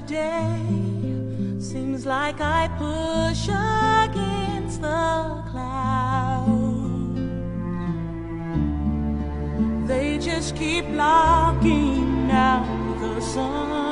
day seems like I push against the clouds. They just keep blocking out the sun.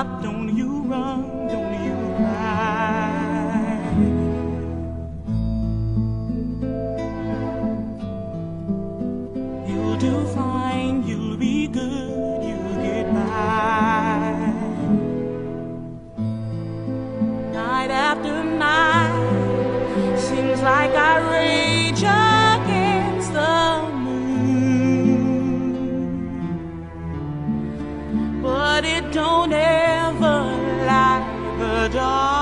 Stop, don't you run, don't you cry. You'll do fine, you'll be good, you'll get by. Night after night, seems like I rage against the moon. But it don't the